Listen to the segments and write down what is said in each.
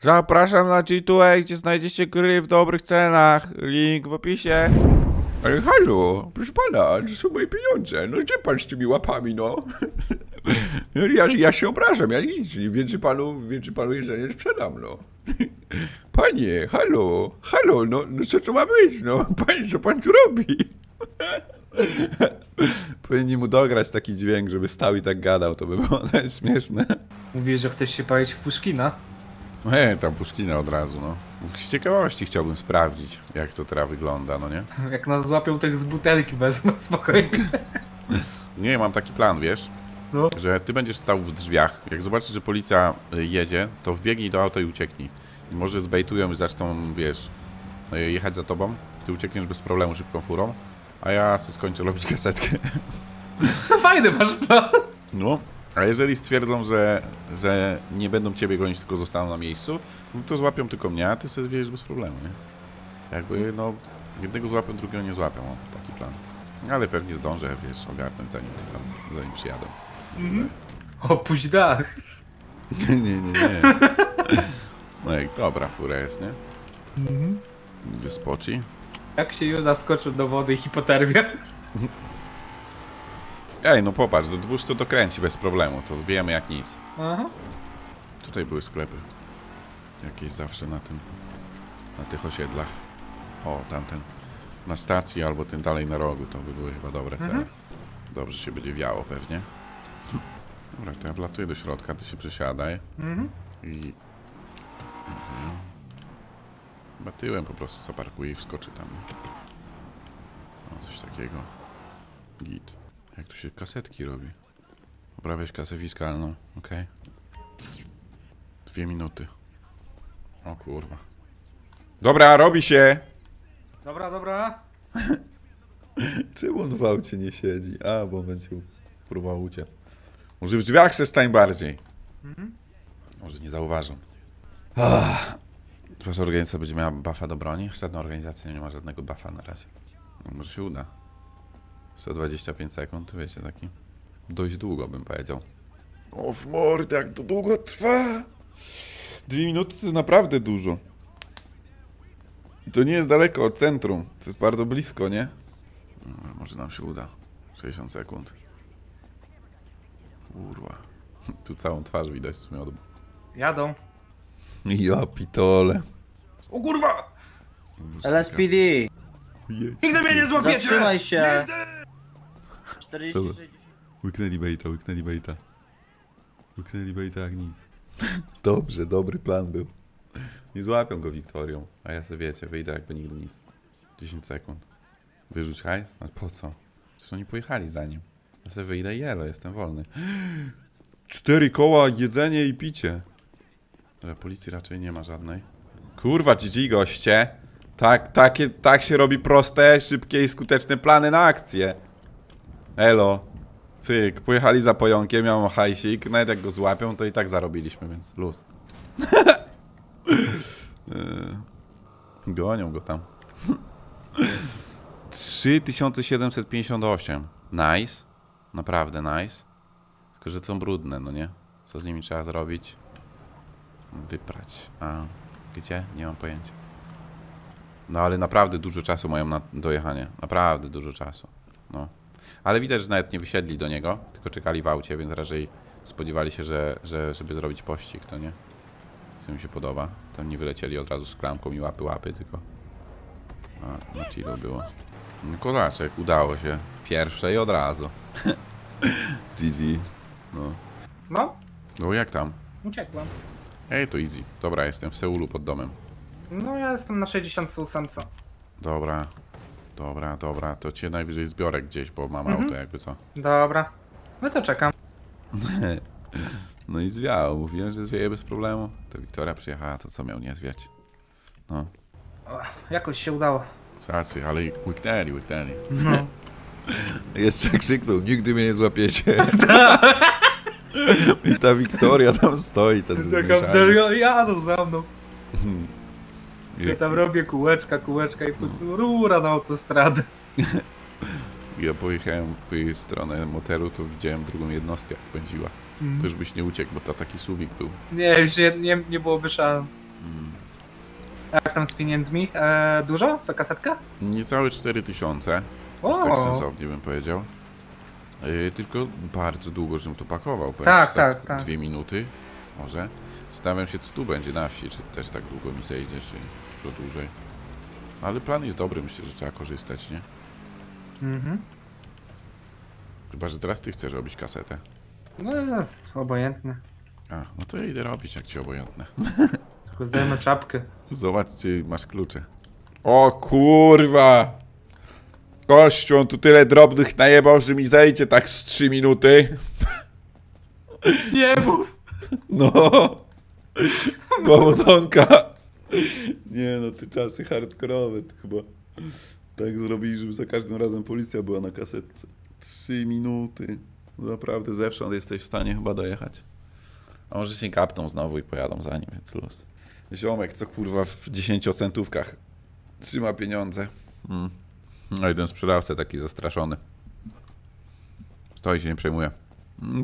Zapraszam na G2A, gdzie znajdziecie gry w dobrych cenach. Link w opisie. Ale halo, proszę pana, to są moje pieniądze. No gdzie pan z tymi łapami, no? Ja, ja się obrażam, ja nic. Więcej panu, więcej panu jedzenie sprzedam, no. Panie, halo, halo, no, no co to ma być, no? Panie, co pan tu robi? Powinni mu dograć taki dźwięk, żeby stał i tak gadał, to by było śmieszne. Mówiłeś, że chcesz się palić w Puszkina? Nie, tam Puszkina od razu, no. Z ciekawości chciałbym sprawdzić, jak to teraz wygląda, no nie? Jak nas złapią, tak z butelki wezmą spokojnie. Nie, mam taki plan, wiesz, No. że ty będziesz stał w drzwiach. Jak zobaczysz, że policja y, jedzie, to wbiegnij do auta i ucieknij. I może zbejtują i zaczną, wiesz, y, jechać za tobą. Ty uciekniesz bez problemu szybką furą, a ja sobie skończę robić kasetkę. Fajny masz plan. No, a jeżeli stwierdzą, że, że nie będą ciebie gonić, tylko zostaną na miejscu, no to złapią tylko mnie, a ty sobie wiesz bez problemu, nie? Jakby, no, jednego złapią, drugiego nie złapią, o, taki plan. Ale pewnie zdążę, wiesz, ogarnąć zanim ty tam, zanim przyjadą. Opuść dach. nie, nie, nie. No jak dobra fura jest, nie? Gdzie spoci? Jak się już zaskoczył do wody i hipotermia. Ej, no popatrz, do 200 to dokręci bez problemu, to wiemy jak nic. Aha. Tutaj były sklepy. Jakieś zawsze na tym, na tych osiedlach. O, tamten. Na stacji albo ten dalej na rogu, to by były chyba dobre cele. Dobrze się będzie wiało pewnie. Dobra, to ja wlatuję do środka, ty się przesiadaj Mhm. i... Chyba tyłem po prostu zaparkuję i wskoczy tam. O, coś takiego. Git. Jak tu się kasetki robi? Poprawiać kasę fiskalną, okej. Dwie minuty. O kurwa. Dobra, robi się! Dobra, dobra. Czemu on w aucie nie siedzi? A, bo będzie próbował uciec. Może w drzwiach se stań bardziej. Może nie zauważą. Ah. Wasza organizacja będzie miała buffa do broni? Żadna organizacja nie ma żadnego buffa na razie. No, może się uda. 125 sekund, wiecie, taki. Dość długo bym powiedział. O w mordę, jak to długo trwa! Dwie minuty to jest naprawdę dużo. I to nie jest daleko od centrum. To jest bardzo blisko, nie? No, może nam się uda. 60 sekund. Kurwa. Tu całą twarz widać z miodu. Jadą. Ja pitole. O kurwa! LSPD! Nigdy mnie nie złapiecie! Zatrzymaj się! Dobra. 46. Łyknęli bejta, łyknęli bejta. Łyknęli bejta jak nic. Dobrze, dobry plan był. Nie złapią go Wiktorią, a ja sobie wiecie, wyjdę jakby nigdy nic. 10 sekund. Wyrzuć hajs? Ale po co? Przecież oni pojechali za nim. Ja sobie wyjdę i jelo, jestem wolny. Cztery koła, jedzenie i picie. Ale policji raczej nie ma żadnej. Kurwa, GG goście. Tak, takie, tak się robi proste, szybkie i skuteczne plany na akcję. Elo. Cyk, pojechali za pojąkiem, ja mam hajsik, nawet jak go złapią, to i tak zarobiliśmy, więc luz. Gonią go tam. 3758. Nice. Naprawdę nice. Tylko, że są brudne, no nie? Co z nimi trzeba zrobić? Wyprać. A gdzie? Nie mam pojęcia. No ale naprawdę dużo czasu mają na dojechanie. Naprawdę dużo czasu. No. Ale widać, że nawet nie wysiedli do niego, tylko czekali w aucie, więc raczej spodziewali się, że, że żeby zrobić pościg, to nie? Co mi się podoba. Tam nie wylecieli od razu z klamką i łapy łapy, tylko a, na chillu było. No kozaczek, udało się. Pierwsze i od razu. GG. No. No, No jak tam? uciekłem. Ej, to easy. Dobra, jestem w Seulu pod domem. No ja jestem na 68. Dobra. Dobra, dobra. To cię najwyżej zbiorę gdzieś, bo mam auto jakby co. Dobra. No to czekam. No i zwiało. Mówiłem, że zwieje bez problemu. To Wiktoria przyjechała, to co miał nie zwiać. No. O, jakoś się udało. Racji, ale i łyknęli, łyknęli. No. Jeszcze krzyknął, nigdy mnie nie złapiecie. I ta Wiktoria tam stoi, ten ze zmieszaniem. jadą za mną. Ja Ja, tam robię kółeczka, kółeczka i w końcu rura na autostradę. ja pojechałem w stronę motelu, to widziałem drugą jednostkę, jak pędziła. To już byś nie uciekł, bo to taki suwik był. Nie, już nie, nie, nie byłoby szans. Jak tam z pieniędzmi? E, dużo? Za kasetkę? Niecałe 4000. O! Tak sensownie bym powiedział. Yy, tylko bardzo długo, żebym to pakował. Tak, ci, tak, tak. Dwie minuty może. Stawiam się, co tu będzie na wsi, czy też tak długo mi zejdzie, czy dużo dłużej. Ale plan jest dobry, myślę, że trzeba korzystać, nie? Mhm. Chyba, że teraz ty chcesz robić kasetę. No jest obojętne. A, no to ja idę robić, jak ci obojętne. Tylko zdejmę czapkę. Zobacz, czy masz klucze. O kurwa! Kościu, on tu tyle drobnych najebał, że mi zejdzie tak z 3 minuty. Nie mów! No. Powodzonka. Nie no, te czasy hardkorowe to chyba tak zrobili, żeby za każdym razem policja była na kasetce. Trzy minuty. Naprawdę zewsząd jesteś w stanie chyba dojechać. A może się kapną znowu i pojadą za nim, więc luz. Ziomek, co kurwa w 10-centówkach trzyma pieniądze. Mm. No jeden sprzedawca taki zastraszony. Stoi się nie przejmuje.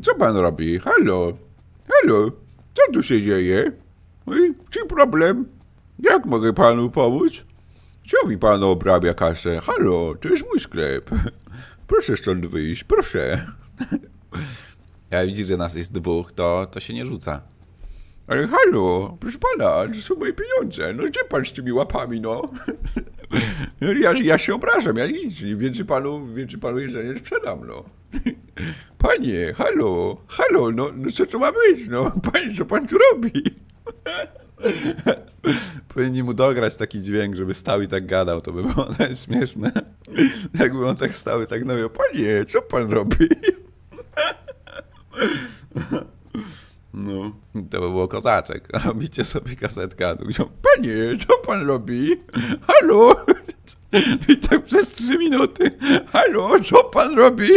Co pan robi? Halo? Halo? Co tu się dzieje? Oj, Czy problem? Jak mogę panu pomóc? Co mi pan obrabia kasę? Halo, to jest mój sklep. Proszę stąd wyjść, proszę. Ja widzi, że nas jest dwóch, to, to się nie rzuca. Ale halo, proszę pana, to są moje pieniądze. No gdzie pan z tymi łapami, no? Ja, ja się obrażam, ja nic. Więcej panu, więcej panu jedzenie sprzedam, no. Panie, halo, halo, no, no co to ma być, no? Panie, co pan tu robi? Powinni mu dograć taki dźwięk, żeby stał i tak gadał, to by było nawet śmieszne. Jakby on tak stał i tak nawiał, panie, co pan robi? No, to by było kozaczek. Robicie sobie kasetkę, a tu mówią, panie, co pan robi? Halo? I tak przez trzy minuty. Halo, co pan robi?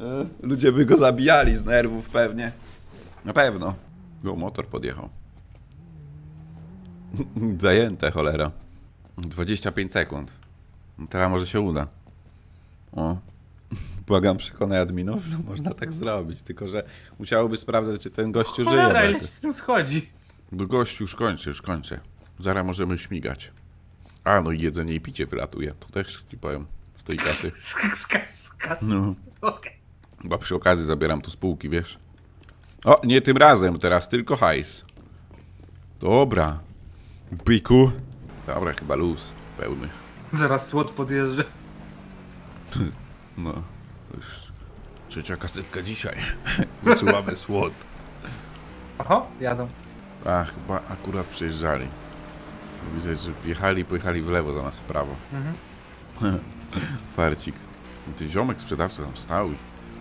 E, Ludzie by go zabijali z nerwów pewnie. Na pewno. No, motor podjechał. Zajęte, cholera. 25 sekund. No Teraz może się uda. O. Błagam, przekonaj adminów, że można tak zrobić. Tylko, że musiałoby sprawdzać, czy ten gościu żyje. Cholera, ile ci z tym schodzi? Do gościu już kończę, już kończę. Zaraz możemy śmigać. A, no i jedzenie i picie wylatuje. To też ci powiem. Z tej kasy. Z, z, z, kasy. No. Okej. Chyba przy okazji zabieram tu spółki, wiesz? O, nie tym razem, teraz tylko hajs. Dobra. Piku. Dobra, chyba luz. Pełny. Zaraz słod podjeżdża. No. Już trzecia kasetka dzisiaj. Wysyłamy słod. Oho, jadą. A, chyba akurat przejeżdżali. Widzę, że jechali, pojechali w lewo zamiast w prawo. Farcik. I Ten ziomek sprzedawca tam stał i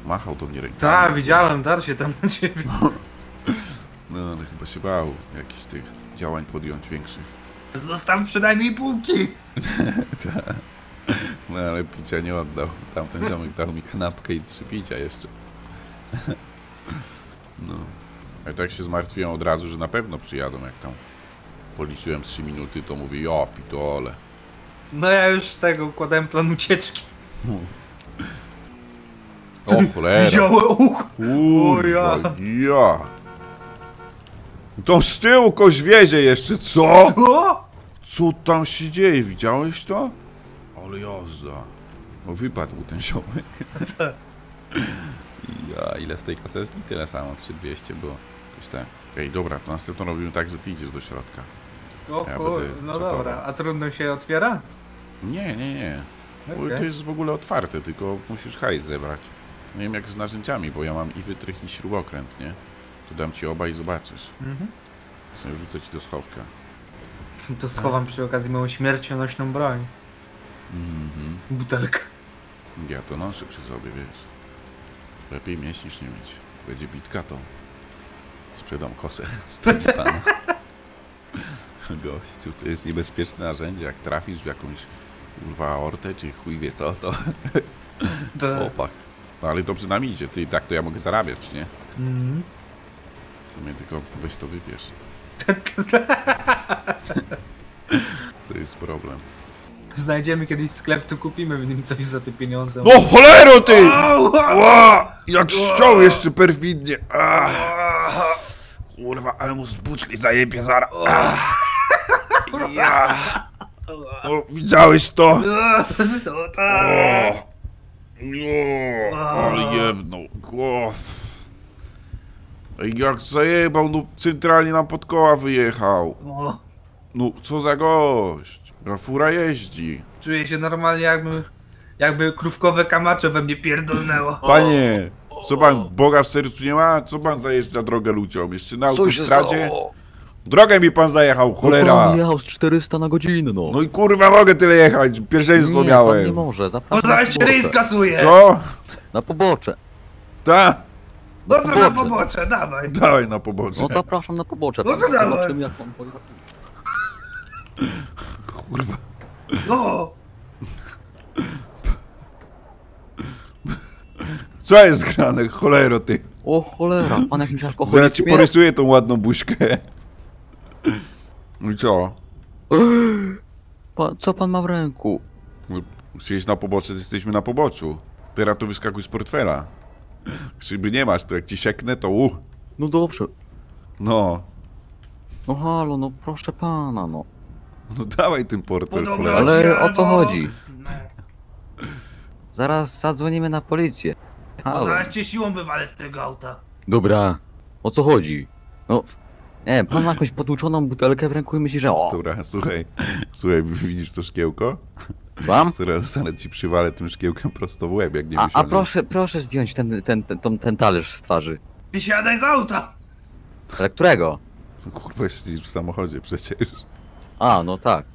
machał do mnie rękami. Tak, widziałem, dar się tam na ciebie. No, ale chyba się bał jakichś tych działań podjąć większych. Zostaw przynajmniej półki. No, ale picia nie oddał. Tamten ziomek dał mi kanapkę i trzy picia jeszcze. No. A tak się zmartwiłem od razu, że na pewno przyjadą, jak tam policzyłem 3 minuty, to mówię, ja pitole. No ja już tego układałem plan ucieczki. O cholera. Wziąłem uch. Kurwa, O ja. To z tyłu koś wiezie jeszcze, co? O! Co tam się dzieje? Widziałeś to? Ale jazda. No wypadł ten ziomek. Ja, ile z tej kasetki? Tyle samo, 3200 było. Jakoś tak. Ej, dobra, to następną robimy tak, że ty idziesz do środka. O Ja kur... będę No czatował. dobra, a trudno się otwiera? Nie, nie, nie. Bo. To jest w ogóle otwarte, tylko musisz hajs zebrać. Nie wiem jak z narzędziami, bo ja mam i wytrych i śrubokręt, nie? To dam ci oba i zobaczysz. Mhm. Sobie rzucę ci do schowka. To schowam przy okazji moją śmiercionośną broń. Mhm. Butelkę. Ja to noszę przy sobie, wiesz. Lepiej mieć niż nie mieć. Będzie bitka, to sprzedam kosę z pana. Gościu, to jest niebezpieczne narzędzie. Jak trafisz w jakąś kurwa aortę, czy chuj wie co, to To... opak. No ale to przynajmniej idzie. Ty i tak to ja mogę zarabiać, nie? Mhm. W sumie tylko weź to wybierz. To jest problem. Znajdziemy kiedyś sklep, tu kupimy w nim coś za te pieniądze. No cholero ty! Ła! Jak ściął jeszcze perfidnie! Ach. Kurwa, ale mu z butli zajebie zara. Ja. O, widziałeś to? No tak. O, ale jebnął. O. Ej, Jak zajebał, no centralnie nam pod koła wyjechał. O, No, co za gość. A fura jeździ. Czuję się normalnie jakby, jakby krówkowe kamacze we mnie pierdolnęło. Panie, co pan Boga w sercu nie ma? Co pan zajeżdża drogę ludziom? Jeszcze na autostradzie? Drogę mi pan zajechał, cholera! Pan jechał z 400 na godzinę, no. No i kurwa mogę tyle jechać, pierwszeństwo nie, pan nie miałem. może, No zapraszam to na jeszcze ryj pobocze. skasuje! Co? Na pobocze. Ta? No to na pobocze. pobocze, dawaj. Dawaj na pobocze. No zapraszam na pobocze. No to pan dawaj. zobaczymy jak pan. Kurwa. No, Co jest grane, cholero ty? O cholera, pan jakimś Zaraz alkoholikiem ci jest? porysuję tą ładną buźkę. No i co? Pan, co pan ma w ręku? No, Chcieliś na pobocze, to jesteśmy na poboczu. Teraz to wyskakuj z portfela. Szyby nie masz, to jak ci sieknę, to u. No dobrze. No. No halo, no proszę pana, no. No dawaj ten portfel, Podobno- cholera. Ale o co chodzi? no. Zaraz zadzwonimy na policję. Halo. zaraz cię siłą wywalę z tego auta. Dobra, o co chodzi? No, nie pan ma jakąś potłuczoną butelkę w ręku i myśli, że o, Dobra, słuchaj. Słuchaj, widzisz to szkiełko? mam? Zaraz, zaraz ci przywalę tym szkiełkiem prosto w łeb, jak nie A, a proszę, proszę zdjąć ten, ten, ten, ten, ten talerz z twarzy. Wysiadaj z auta! Ale którego? Kurwa, siedzisz w samochodzie przecież. A, no tak.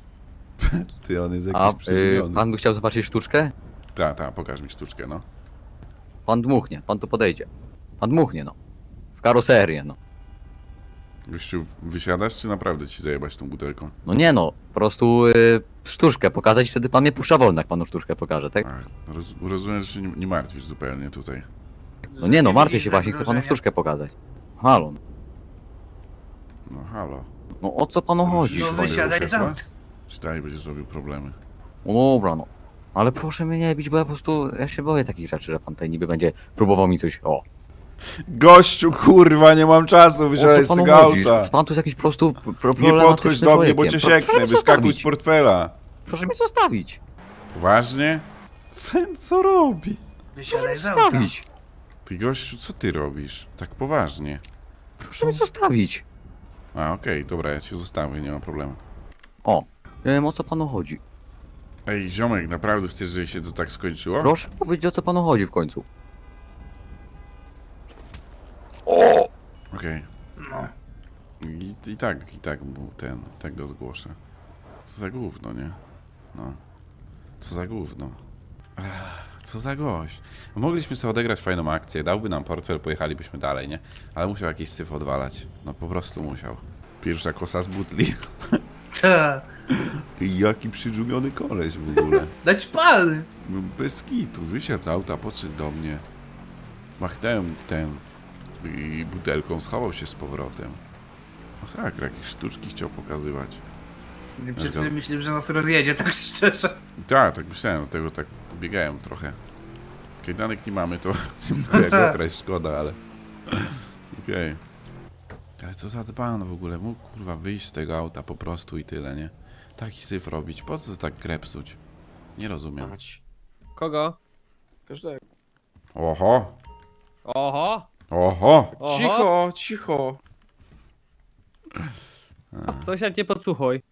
Ty, on jest A jakiś y, przeziębiony. pan by chciał zobaczyć sztuczkę? Ta, ta, pokaż mi sztuczkę, no. Pan dmuchnie, pan tu podejdzie. Pan dmuchnie, no. W karoserię, no. Gościu, wysiadasz, czy naprawdę ci zajebać tą butelką? No nie no, po prostu y, sztuczkę pokazać, wtedy pan mnie puszcza wolno, jak panu sztuczkę pokaże, tak? A, roz, rozumiem, że się nie, nie martwisz zupełnie tutaj. No nie no, martwię się właśnie, chcę panu sztuczkę pokazać. Halo, no. Halo. no o co panu chodzi? No wysiadaj z auta. Czy dalej będziesz robił problemy? No dobra, no. Ale proszę mnie nie bić, bo ja po prostu, ja się boję takich rzeczy, że pan tutaj niby będzie próbował mi coś, o. Gościu, kurwa, nie mam czasu, O wysiadaj z tego chodzi? auta. Pan tu jest jakiś po prostu pro- Nie problematyczny podchodź do mnie, bo cię człowiekiem. sieknę, wyskakuj zostawić. z portfela. Proszę mnie zostawić. Poważnie? Sen co robi? Wysiadaj z auta. Zostawić. Ty gościu, co ty robisz? Tak poważnie. Proszę mnie zostawić. A, okej, dobra, ja cię zostawię, nie ma problemu. O, nie wiem o co panu chodzi. Ej, ziomek, naprawdę chcesz, żeby się to tak skończyło? Proszę powiedzieć o co panu chodzi w końcu. Okej. No. I, I tak, i tak mu ten, tak go zgłoszę. Co za gówno, nie? No. Co za gówno. Co za gość. Mogliśmy sobie odegrać fajną akcję, dałby nam portfel, pojechalibyśmy dalej, nie? Ale musiał jakiś syf odwalać. No po prostu musiał. Pierwsza kosa z butli. I Jaki przydżumiony koleś w ogóle. Dać pal! No Bez kitu, wysiadł z auta, podszedł do mnie. Machnąłem ten i butelką schował się z powrotem. No tak, jakieś sztuczki chciał pokazywać. Przez chwilę myślałem, że nas rozjedzie, tak szczerze. Tak, tak myślałem, tego tak biegałem trochę. Kajdanek nie mamy, to nie mogę jak okraść, szkoda, ale... Okej. Ale co za dzban w ogóle, mógł kurwa wyjść z tego auta po prostu i tyle, nie? Taki syf robić, po co tak grę psuć? Nie rozumiem. Kogo? Każdego. Oho, Oho! Oho! Oho! Cicho, cicho. Sąsiad nie podsłuchuj.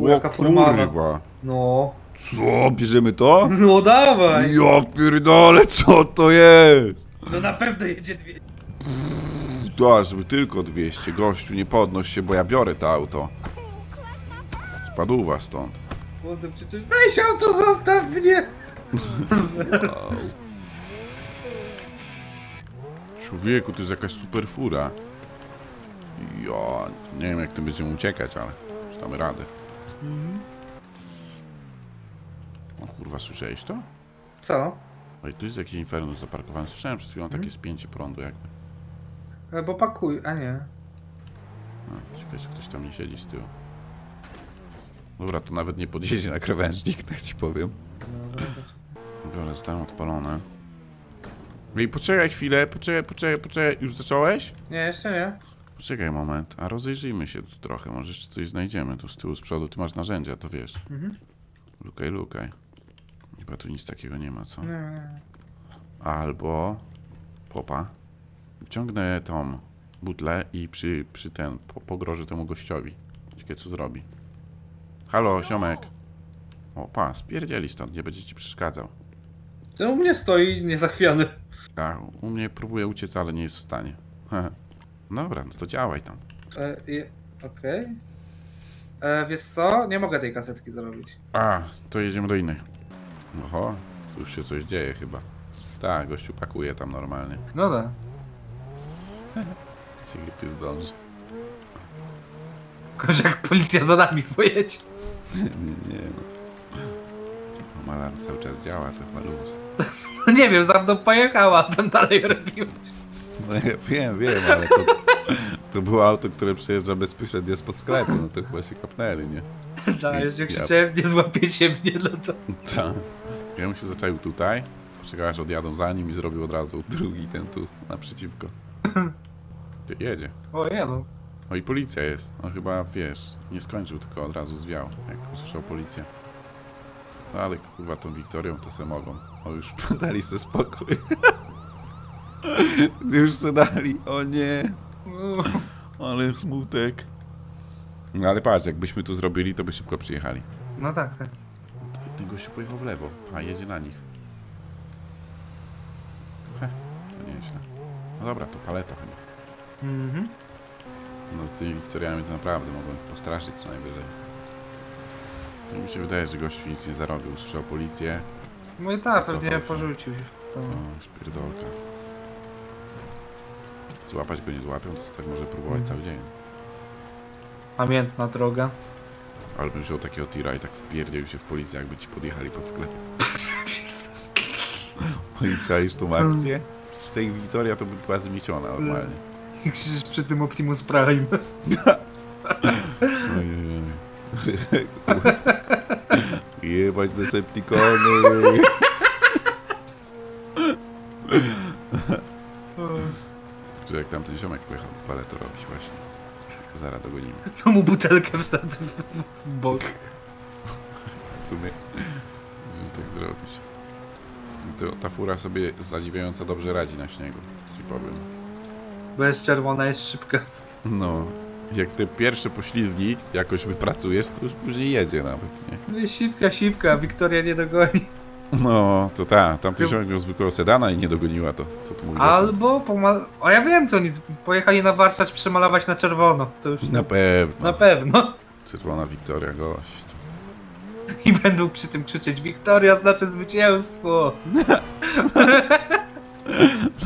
O, jaka formalna. kurwa. No. Co, bierzemy to? No dawaj! Ja pierdolę, co to jest? To na pewno jedzie dwie. Da, żeby tylko 200. Gościu, nie podnoś się, bo ja biorę to auto. Spadł stąd. Kurde, przecież weź auto, zostaw mnie! Człowieku, to jest jakaś super fura. Ja nie wiem jak tym będziemy uciekać, ale już damy radę. O kurwa, słyszałeś to? Co? Oj, tu jest jakiś inferno zaparkowany. Słyszałem przed chwilą takie spięcie prądu jakby. E, Bo pakuj, a nie. No, ciekawe, czy ktoś tam nie siedzi z tyłu. Dobra, to nawet nie podjedzie na krawężnik, tak ci powiem. Dobra, zostałem odpalone. Ej, poczekaj chwilę, poczekaj, poczekaj, poczekaj. Już zacząłeś? Nie, jeszcze nie. Poczekaj moment, a rozejrzyjmy się tu trochę, może jeszcze coś znajdziemy tu z tyłu, z przodu, ty masz narzędzia, to wiesz. Mhm. Lukaj, lukaj. Chyba tu nic takiego nie ma, co? Nie, nie. Albo... Popa. Ciągnę tą butlę i przy, przy ten, po, pogrożę temu gościowi. Ciekawe co zrobi. Halo, ziomek. O, pa, spierdzieli stąd, nie będzie ci przeszkadzał. To u mnie stoi niezachwiany. A, u mnie próbuje uciec, ale nie jest w stanie. Dobra, no to działaj tam. E, je- Okej. E, Wiesz co? Nie mogę tej kasetki zrobić. A, to jedziemy do innej. Oho, tu już się coś dzieje chyba. Tak, gościu pakuje tam normalnie. No tak. Ciekawe, czy zdąży. Tylko, jak policja za nami pojedzie. Nie, nie no. No, Alarm cały czas działa, to chyba luz. No nie wiem, za mną pojechała, ten dalej robił. No ja wiem, wiem, ale to, to było auto, które przejeżdża bezpośrednio spod sklepu, no to chyba się kapnęli, nie? Dajesz, jak Ja- krzyczałem, nie złapiecie mnie, no to... Tak. Ja bym się zaczaił tutaj, poczekał aż odjadą za nim i zrobił od razu drugi ten tu naprzeciwko. Jedzie. O, jadą. O i policja jest. No chyba, wiesz, nie skończył, tylko od razu zwiał, jak usłyszał policję. No ale kurwa tą Wiktorią to se mogą. O już dali se spokój. już se dali, o nie. Ale smutek. No ale patrz, jakbyśmy tu zrobili, to by szybko przyjechali. No tak, tak. Ten gościu pojechał w lewo, a jedzie na nich. Heh, to nieźle. No dobra, to paleto chyba. Mhm. No z tymi Wiktoriami to naprawdę mogą ich postraszyć co najwyżej. To mi się wydaje, że gościu nic nie zarobił. Usłyszał policję. No i tak, pewnie się. porzucił się. To... O, śpierdolka. Złapać go nie złapią, to tak może próbować cały dzień. Pamiętna droga. Ale bym wziął takiego tira i tak wpierdził się w policję, jakby ci podjechali pod sklep. I czaisz tą akcję? Z tej Wiktoria to by była zmieciona normalnie. I krzyczysz przy tym Optimus Prime. Ojej. Jebać Decepticony. Że jak tamten ziomek pojechał po pale to robić właśnie. Zaraz dogonimy. To mu butelkę wsadzę w, bok. W sumie. Tak zrobić. To, ta fura sobie zadziwiająco dobrze radzi na śniegu. Ci powiem. Bo jest czerwona, jest szybka. No. Jak te pierwsze poślizgi jakoś wypracujesz, to już później jedzie nawet, nie? No i szybka, szybka, a Wiktoria nie dogoni. No, to ta. Tamten Ty- miał zwykłego sedana i nie dogoniła to. Co tu mówisz? Albo pomal... O, ja wiem co nic. Pojechali na warsztat przemalować na czerwono. To już Na pewno. na pewno. Czerwona Wiktoria, gość. I będą przy tym krzyczeć Wiktoria znaczy zwycięstwo.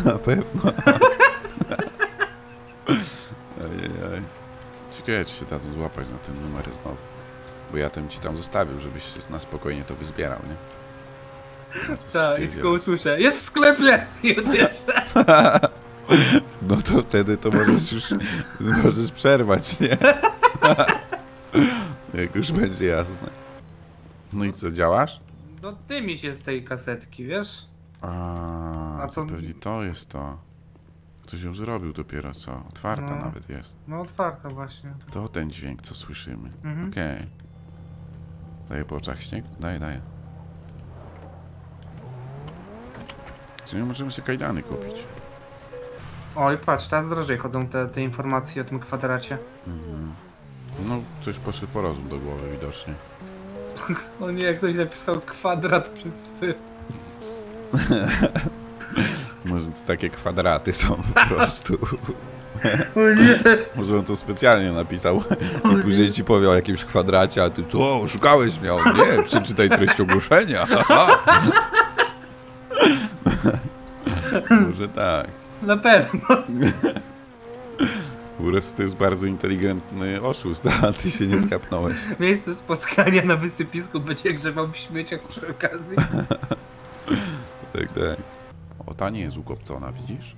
Na pewno. Czy się dadzą złapać na ten numer znowu. Bo ja tym ci tam zostawił, żebyś na spokojnie to wyzbierał, nie? No Tak, i tylko usłyszę. Jest w sklepie! I odjeżdżę. No to wtedy to możesz już możesz przerwać, nie? Jak już będzie jasne. No i co, działasz? No ty mi się z tej kasetki, wiesz? A, A to to- pewnie to jest to. Ktoś ją zrobił dopiero co. Otwarta No. nawet jest. No otwarta właśnie. To ten dźwięk, co słyszymy. Mhm. Okej. Daję po oczach śnieg? Daję, daję. Czy nie możemy sobie kajdany kupić? Oj, patrz, teraz drożej chodzą te, te informacje o tym kwadracie. Mhm. No, coś poszedł po rozum do głowy widocznie. O nie, ktoś napisał kwadrat przez py. Może to takie kwadraty są po prostu. Może on to specjalnie napisał i później ci powie o jakimś kwadracie, a ty co, szukałeś mnie? O Nie, przeczytaj treść ogłoszenia. Może tak. Na pewno. Uraz to jest bardzo inteligentny oszust, a ty się nie skapnąłeś. Miejsce spotkania na wysypisku będzie grzebał w śmieciach przy okazji. Tak, tak. O, ta nie jest ukopcona, widzisz?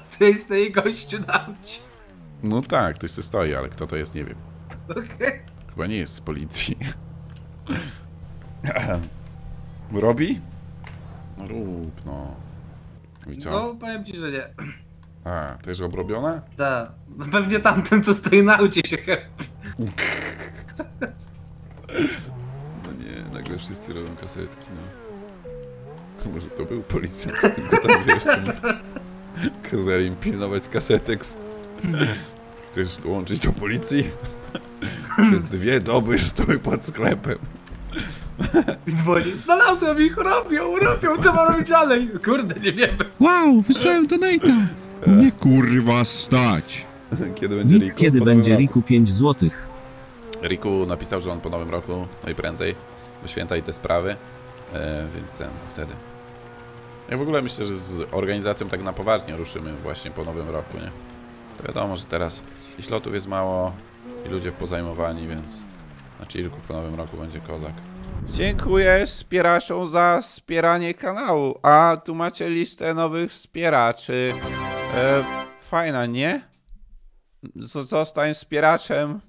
Z tej stoi gościu na. No tak, ktoś se stoi, ale kto to jest, nie wiem. Okej. Chyba nie jest z policji. Robi? No rób, no. I co? No, powiem ci, że nie. A, też obrobione? Tak. Pewnie tamten, co stoi na aucie się herpi. No nie, nagle wszyscy robią kasetki, no. Może to był policjant, go tam wiesz, kazali im pilnować kasetek. Chcesz dołączyć do policji? Przez dwie doby stój pod sklepem. I dzwoni. Znalazłem ich, robią, robią, co mam robić dalej? Kurde, nie wiemy. Wow, wysłałem donate'a. Nie kurwa stać. Kiedy będzie Nic Riku? kiedy Po będzie. Riku 5 złotych. Riku napisał, że on po nowym roku, najprędzej, bo święta i te sprawy, e, więc ten, wtedy. Ja w ogóle myślę, że z organizacją tak na poważnie ruszymy właśnie po nowym roku, nie? To wiadomo, że teraz i ślotów jest mało i ludzie pozajmowani, więc na chillku po nowym roku będzie kozak. Dziękuję wspieraczom za wspieranie kanału, a tu macie listę nowych wspieraczy. E, fajna, nie? Z- zostań wspieraczem